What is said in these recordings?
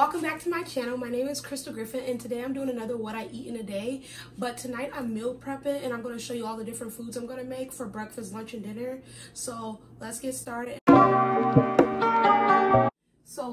Welcome back to my channel. My name is Crystal Griffin and today I'm doing another what I eat in a day. But tonight I'm meal prepping and I'm going to show you all the different foods I'm going to make for breakfast, lunch, and dinner. So let's get started.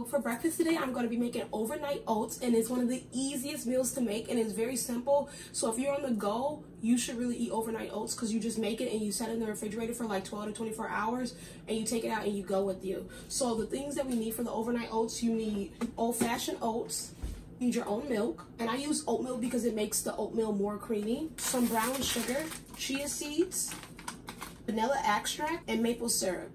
For breakfast today, I'm going to be making overnight oats and it's one of the easiest meals to make and it's very simple. So if you're on the go, you should really eat overnight oats because you just make it and you set it in the refrigerator for like 12 to 24 hours and you take it out and you go with you. So the things that we need for the overnight oats, you need old-fashioned oats, you need your own milk and I use oat milk because it makes the oatmeal more creamy, some brown sugar, chia seeds, vanilla extract, and maple syrup.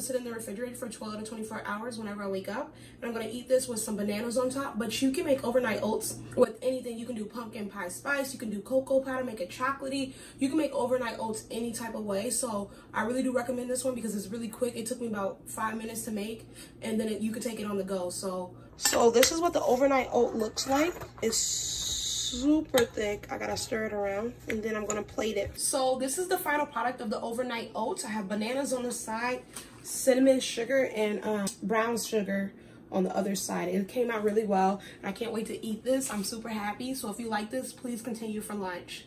Sit in the refrigerator for 12 to 24 hours whenever I wake up. And I'm going to eat this with some bananas on top. But you can make overnight oats with anything. You can do pumpkin pie spice. You can do cocoa powder, make it chocolatey. You can make overnight oats any type of way. So I really do recommend this one because it's really quick. It took me about five minutes to make and then it, you can take it on the go. So, so this is what the overnight oat looks like. It's super thick. I gotta stir it around and then I'm gonna plate it. So this is the final product of the overnight oats. I have bananas on the side, cinnamon sugar, and um, brown sugar on the other side. It came out really well. I can't wait to eat this. I'm super happy. So if you like this, please continue for lunch.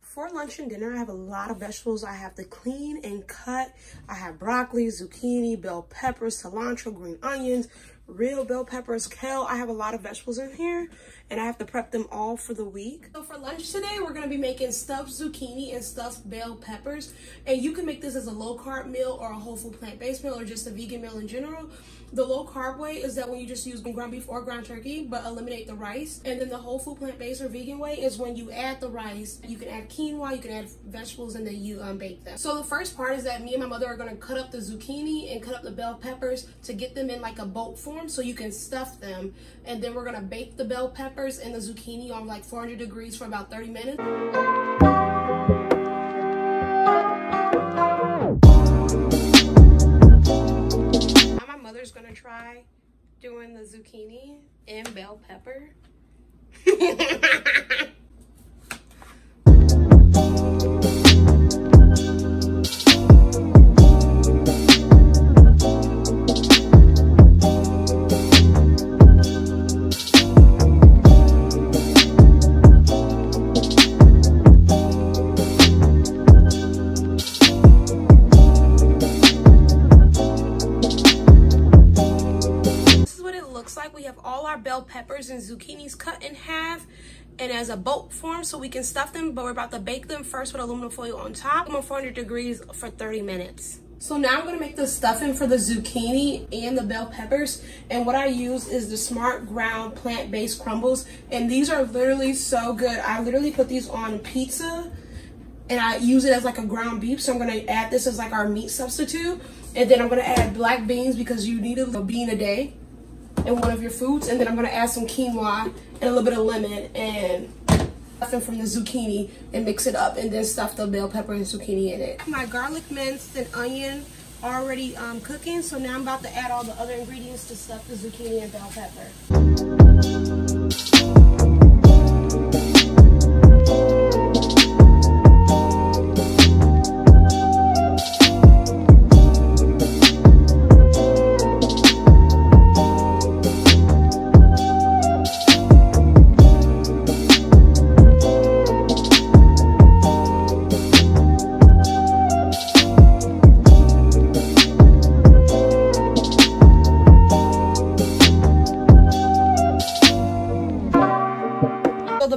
For lunch and dinner, I have a lot of vegetables. I have to clean and cut. I have broccoli, zucchini, bell peppers, cilantro, green onions, real bell peppers, kale. I have a lot of vegetables in here and I have to prep them all for the week. So for lunch today, we're gonna be making stuffed zucchini and stuffed bell peppers. And you can make this as a low carb meal or a whole food plant-based meal or just a vegan meal in general. The low carb way is that when you just use ground beef or ground turkey, but eliminate the rice. And then the whole food plant-based or vegan way is when you add the rice, you can add quinoa, you can add vegetables, and then you um, bake them. So the first part is that me and my mother are gonna cut up the zucchini and cut up the bell peppers to get them in like a boat form so you can stuff them. And then we're gonna bake the bell peppers and the zucchini on like 400 degrees for about 30 minutes. Gonna try doing the zucchini and bell pepper. peppers and zucchinis cut in half and as a boat form so we can stuff them but we're about to bake them first with aluminum foil on top on 400 degrees for 30 minutes so now I'm gonna make the stuffing for the zucchini and the bell peppers. And what I use is the Smart Ground plant-based crumbles. And these are literally so good. I literally put these on pizza and I use it as like a ground beef. So I'm gonna add this as like our meat substitute. And then I'm gonna add black beans because you need a bean a day in one of your foods. And then I'm gonna add some quinoa and a little bit of lemon and stuffing from the zucchini and mix it up and then stuff the bell pepper and zucchini in it. My garlic minced and onion already um, cooking. So now I'm about to add all the other ingredients to stuff the zucchini and bell pepper.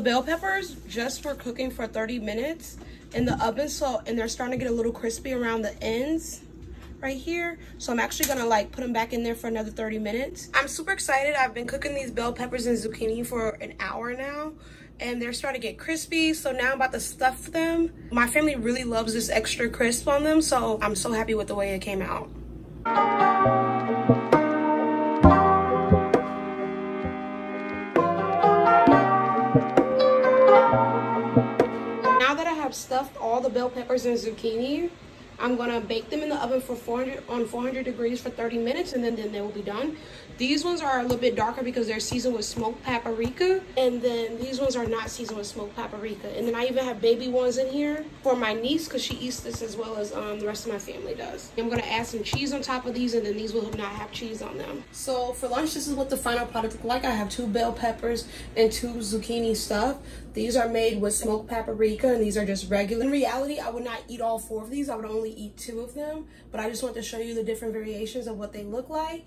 Bell peppers just were cooking for 30 minutes in the oven. So, and they're starting to get a little crispy around the ends right here. So I'm actually gonna like put them back in there for another 30 minutes. I'm super excited. I've been cooking these bell peppers and zucchini for an hour now and they're starting to get crispy. So now I'm about to stuff them. My family really loves this extra crisp on them. So I'm so happy with the way it came out. Stuffed all the bell peppers and zucchini. I'm gonna bake them in the oven for 400 on 400 degrees for 30 minutes and then, then they will be done. These ones are a little bit darker because they're seasoned with smoked paprika. And then these ones are not seasoned with smoked paprika. And then I even have baby ones in here for my niece because she eats this as well as um, the rest of my family does. I'm gonna add some cheese on top of these and then these will not have cheese on them. So for lunch, this is what the final product look like. I have two bell peppers and two zucchini stuff. These are made with smoked paprika and these are just regular. In reality, I would not eat all four of these. I would only eat two of them, but I just want to show you the different variations of what they look like.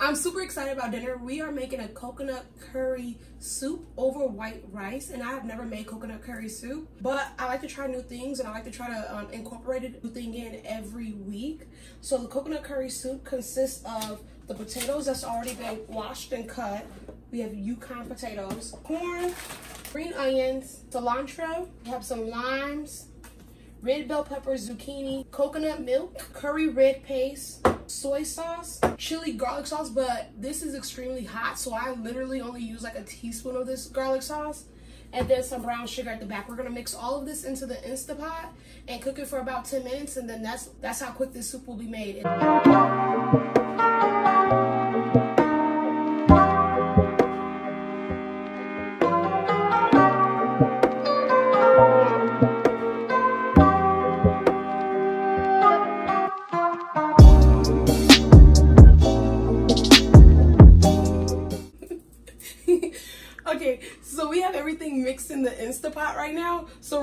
I'm super excited about dinner. We are making a coconut curry soup over white rice, and I have never made coconut curry soup, but I like to try new things, and I like to try to um, incorporate a new thing in every week. So the coconut curry soup consists of the potatoes that's already been washed and cut. We have Yukon potatoes, corn, green onions, cilantro, we have some limes, red bell peppers, zucchini, coconut milk, curry red paste, soy sauce, chili garlic sauce, but this is extremely hot, so I literally only use like a teaspoon of this garlic sauce and then some brown sugar at the back. We're gonna mix all of this into the Instapot and cook it for about 10 minutes, and then that's that's how quick this soup will be made.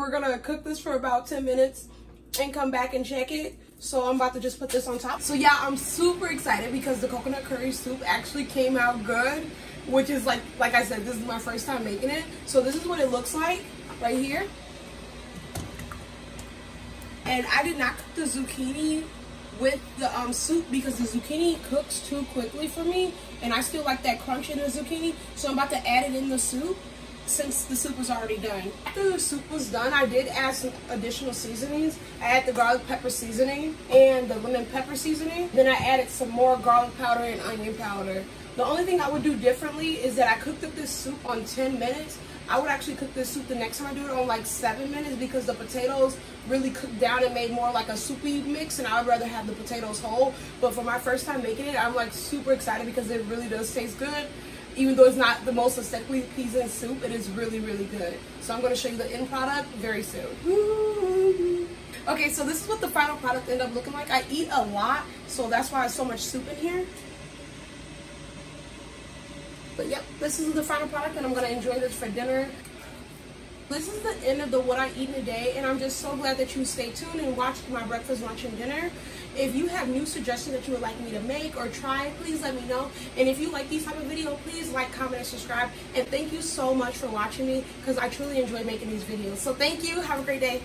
We're gonna cook this for about 10 minutes and come back and check it. So I'm about to just put this on top. So yeah, I'm super excited because the coconut curry soup actually came out good, which is like, like I said, this is my first time making it. So this is what it looks like right here. And I did not cook the zucchini with the um, soup because the zucchini cooks too quickly for me and I still like that crunch in the zucchini so I'm about to add it in the soup since the soup was already done. After the soup was done I did add some additional seasonings. I added the garlic pepper seasoning and the lemon pepper seasoning. Then I added some more garlic powder and onion powder. The only thing I would do differently is that I cooked up this soup on 10 minutes I would actually cook this soup the next time I do it on like seven minutes because the potatoes really cooked down and made more like a soupy mix and I would rather have the potatoes whole. But for my first time making it, I'm like super excited because it really does taste good. Even though it's not the most aesthetically pleasing soup, it is really, really good. So I'm gonna show you the end product very soon. Okay, so this is what the final product ended up looking like. I eat a lot, so that's why there's so much soup in here. But yep, this is the final product and I'm going to enjoy this for dinner. This is the end of the what I eat in a day and I'm just so glad that you stay tuned and watched my breakfast, lunch, and dinner. If you have new suggestions that you would like me to make or try, please let me know. And if you like these type of video, please like, comment, and subscribe. And thank you so much for watching me because I truly enjoy making these videos. So thank you. Have a great day.